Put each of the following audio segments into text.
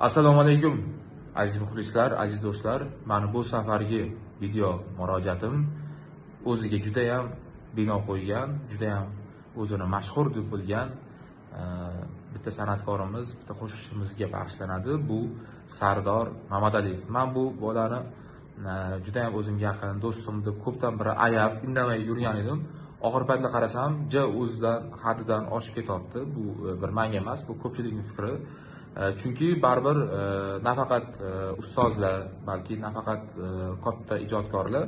assalomu alaykum aziz muxlislar aziz do'stlar. Mana bu safargi video murojaatim o'ziga judayam bino qo'ygan judayam o'zini mashhur deb bilgan e, bitta san'atkorimiz bitta qo'shiqchimizga bag'ishlanadi. Bu sardor mamadaliyev. Man bu bolani e, judayam o'zimga yaqin do'stim deb ko'pdan beri ayab indamay yurgan edim. Oxirgi paytda qarasam ja o'zidan haddidan oshib ketyapti bu e, bir manga emas bu ko'pchilikning fikri. E, chunki baribir e, nafaqat e, ustozlar balki nafaqat katta ijodkorlar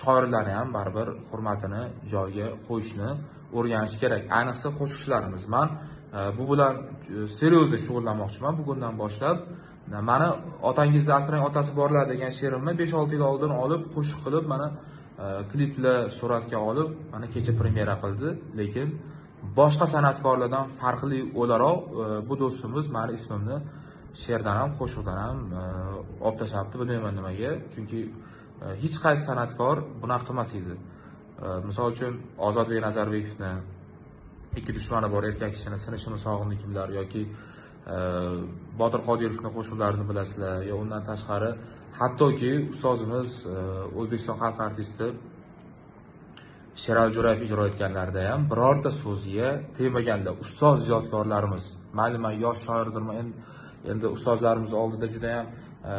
shoirlarni ham baribir hurmatini joyiga qo'yishni o'rganish kerak. Ayniqsa qo'shiqchilarimiz. Man bu bilan серьезно shug'ullanmoqchiman. Bugundan boshlab mani otangizni asrang otasi borlar degan she'rimni besh olti yil oldin olib qo'shiq qilib mana kliplar suratga olib mana kecha premyera qildi. Lekin boshqa san'atkorlardan farqli o'laroq e, bu do'stimiz mani ismimni she'rdan ham qo'shiqdan ham e, olib tashlabdi bilmayman nimaga. Chunki e, hech qaysi san'atkor bunaqa qilmas edi. Misol uchun ozodbek nazarbekovni ikki dushmani bor erkak kishini sinishini sog'indi kimlar yoki botir qodirovni qo'shiqlarini bilasizlar yo undan tashqari hattoki ustozimiz o'zbekiston xalq artisti sherali jo'rayev ijro etganlarida ham birorta so'ziga tegmaganlar ustoz ijodkorlarimiz mayli man yosh shoirdirman endi ustozlarimiz oldida judayam e,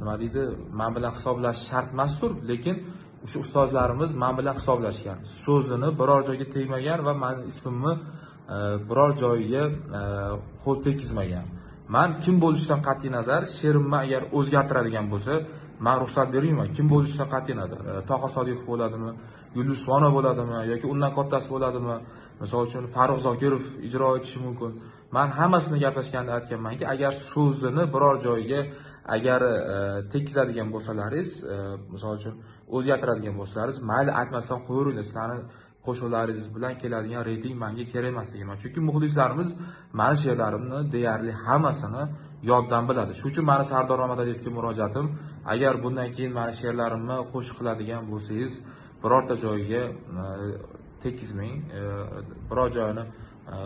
nima deydi man bilan hisoblashish shart emasdir lekin o'sha ustozlarimiz man bilan hisoblashgan so'zini biror joyga tegmagan va mani ismimni e, biror joyiga e, qo'l tekkizmagan. Man kim bo'lishidan qat'iy nazar she'rimni agar o'zgartiradigan bo'lsa man ruxsat beringman kim bo'lishidan qat'iy nazar e, tohir sodiqov bo'ladimi yulduz usmonova bo'ladimi yoki undan kattasi bo'ladimi? Misol uchun farruh zokirov ijro etishi mumkin. Man hammasini gaplashganda aytganmanki agar so'zini biror joyga agar e, tekizadigan bo'lsalaringiz e, misol uchun o'zgartiradigan bo'lsalaringiz mayli aytmasdan qo'yaveringlar sizlarni qo'shiqlaringiz bilan keladigan reyting manga kerak emasligini chunki muxlislarimiz mani she'rlarimni deyarli hammasini yoddan biladi. Shuning uchun mani sardor mamadaliyevga murojaatim agar bundan keyin mani she'rlarimni qo'shiq qiladigan bo'lsangiz birorta joyiga e, tekizmang e, biror joyini e,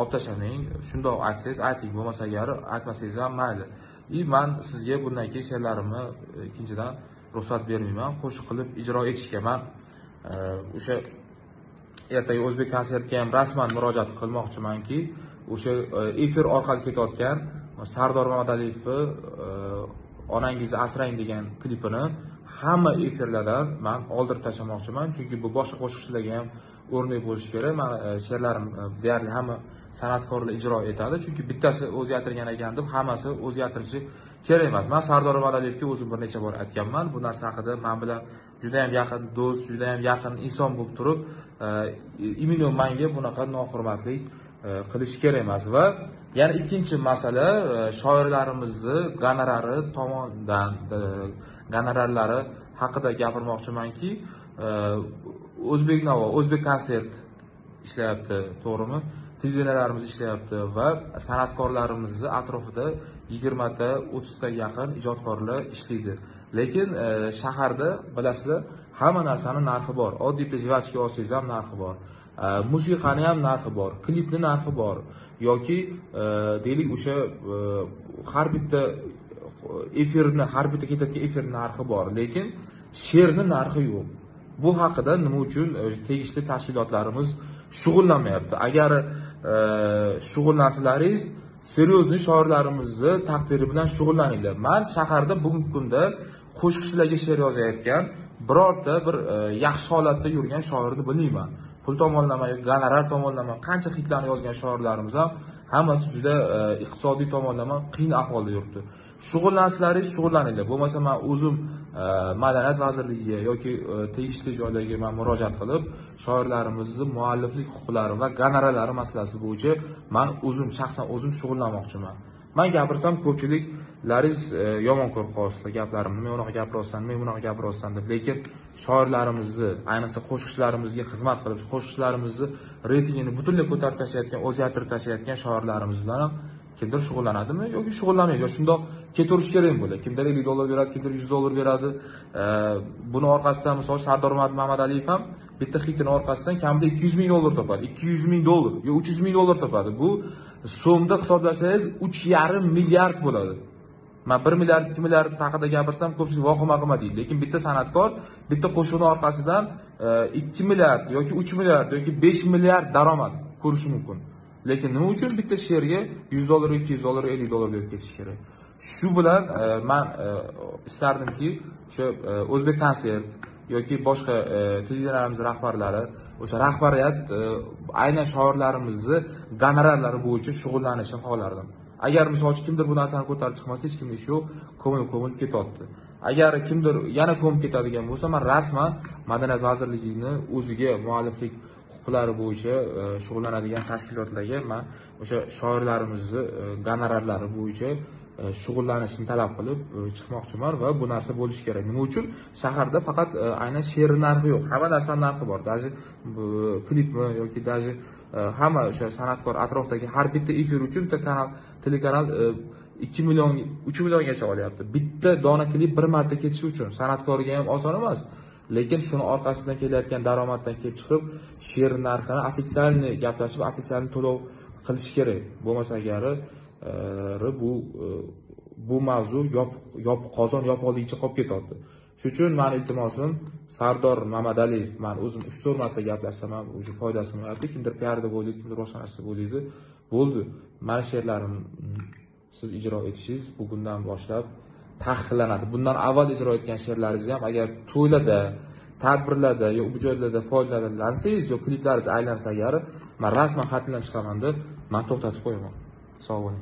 olib tashlamang shundoq aytsangiz ayting bo'lmasa agar aytmasangiz ham mayli. И man sizga bundan keyin she'rlarimni ikkinchidan ruxsat bermayman qo'shiq qilib ijro etishga man o'sha ertaga o'zbek konsertga ham rasman murojaat qilmoqchimanki o'sha e, efir orqali ketayotgan sardor mamadaliyevni e, onangizni asrang degan klipini hamma efirlardan man oldirib tashlamoqchiman. Chunki bu boshqa qo'shiqchilarga ham o'rnak bo'lishi kerak. Mani e, she'rlarim e, deyarli hamma san'atkorlar ijro etadi. Chunki bittasi o'zgartirgan ekan deb hammasi o'zgartirishi kerak emas. Man sardor mamadaliyevga o'zim bir necha bor aytganman. Bu narsa haqida man bilan judayam yaqin do'st judayam yaqin inson bo'lib turib e, именно manga bunaqa nohurmatlik qilish kerak emas. Va yana ikkinchi masala shoirlarimizni gonorari tomonidan gonorarlari haqida gapirmoqchimanki o'zbek navo o'zbek konsert ishlayapti to'g'rimi? Televideniyalarimiz ishlayapti va san'atkorlarimizni atrofida yigirmata o'ttizta yaqin ijodkorlar ishlaydi. Lekin e, shaharda bilasizlar hamma narsani narxi bor. Oddiy pejvachka olsangiz ham narxi bor. E, musiqani ham narxi bor. Klipni narxi bor. Yoki e, deylik o'sha e, har bitta e, efirni har bitta ketayotgan efir narxi bor. Lekin she'rni narxi yo'q. Bu haqida nima uchun e, tegishli tashkilotlarimiz shug'ullanmayapti? Agar e, shug'ullansalaringiz серьезный shoirlarimizni taqdiri bilan shug'ullaninglar. Man shaharda bugungi kunda qo'shiqchilarga she'r yozayotgan birorta bir e, yaxshi holatda yurgan shoirni bilmayman. Pul tomonlama gonorar tomonlama qancha hitlarni yozgan shoirlarimiz ham hammasi juda e, iqtisodiy tomonlama qiyin ahvolda yuribdi. Shug'ullansalaringiz shug'ullaninglar. Bo'lmasa man o'zim e, madaniyat vazirligiga yoki e, tegishli joylarga man murojaat qilib shoirlarimizni mualliflik huquqlari va gonorarlari masalasi bo'yicha man o'zim shaxsan o'zim shug'ullanmoqchiman. Man gapirsam ko'pchiliklaringiz yomon ko'rib qolasizlar gaplarimni men unaqa gapiryapsan men bunaqa gapiryapsan deb. Lekin shoirlarimizni ayniqsa qo'shiqchilarimizga xizmat qilib qo'shiqchilarimizni reytingini butunlay ko'tarib tashlayotgan o'zgartirib tashlayotgan shoirlarimiz bilan ham kimdir shug'ullanadimi yoki shug'ullanmaydi? Yo shundoq ketaverish kerak bo'ladi kimdir ellik dollar beradi kimdir yuz dollar beradi. Buni orqasidan misol sardor mamadaliyev ham bitta hitini orqasidan kamida ikki yuz ming dollar topadi. Ikki yuz ming dollar yo uch yuz ming dollar topadi. Bu so'mda hisoblasangiz uch yarim milliard bo'ladi. Man bir milliard ikki milliard haqida gapirsam ko'pchilik vahima qilma deydi. Lekin bitta san'atkor bitta qo'shiqni orqasidan e, ikki milliard yoki uch milliard yoki besh milliard daromad ko'rishi mumkin. Lekin nima uchun bitta she'rga yuz dollar ikki yuz dollar ellik dollar berib ketish kerak? Shu bilan e, man e, istardimki o'sha o'zbek konsert yoki boshqa televideniyamiz rahbarlari o'sha rahbariyat aynan shoirlarimizni gonorarlari bo'yicha shug'ullanishini xohlardim. Agar misol uchun kimdir bu narsani ko'tarib chiqmasa hech kimni ishi yo'q ko'milib ko'milib ketyapti agar kimdir yana ko'mib ketadigan bo'lsa man rasman madaniyat vazirligini o'ziga mualliflik huquqlari bo'yicha e, shug'ullanadigan tashkilotlarga man o'sha shoirlarimizni e, gonorarlari bo'yicha E, shug'ullanishni talab qilib e, chiqmoqchiman va bu narsa bo'lishi kerak. Nima uchun? Shaharda faqat e, aynan she'r narxi yo'q. Hamma narsani narxi bor. Даже klipmi yoki даже hamma o'sha san'atkor atrofdagi har bitta efir uchun bitta kanal telekanal ikki million uch milliongacha olyapti. Bitta dona klip bir marta ketishi uchun san'atkorga ham oson emas. Lekin shuni orqasidan kelayotgan daromaddan kelib chiqib she'r narxini официальный gaplashib официальный to'lov qilish kerak. Bo'lmasa agari bu e, bu mavzu yopiq qozon yopiqligicha qolib ketyapti. Shuning uchun mani iltimosim sardor mamadaliyev. Man o'zim uch to'rt marta gaplashsam ham уже foydasi bo'lmayapti kimdir piar deb o'ylaydi kimdir boshqa narsa deb o'ylaydi bo'ldi mani she'rlarimni siz ijro etishingiz bugundan boshlab taqiqlanadi. Bundan avval ijro etgan she'rlaringiz ham agar to'ylarda tadbirlarda yo bu joylarda foydalansangiz yo kliplaringiz aylansa agar man rasman xat bilan chiqaman deb man to'xtatib qo'yaman. 稍微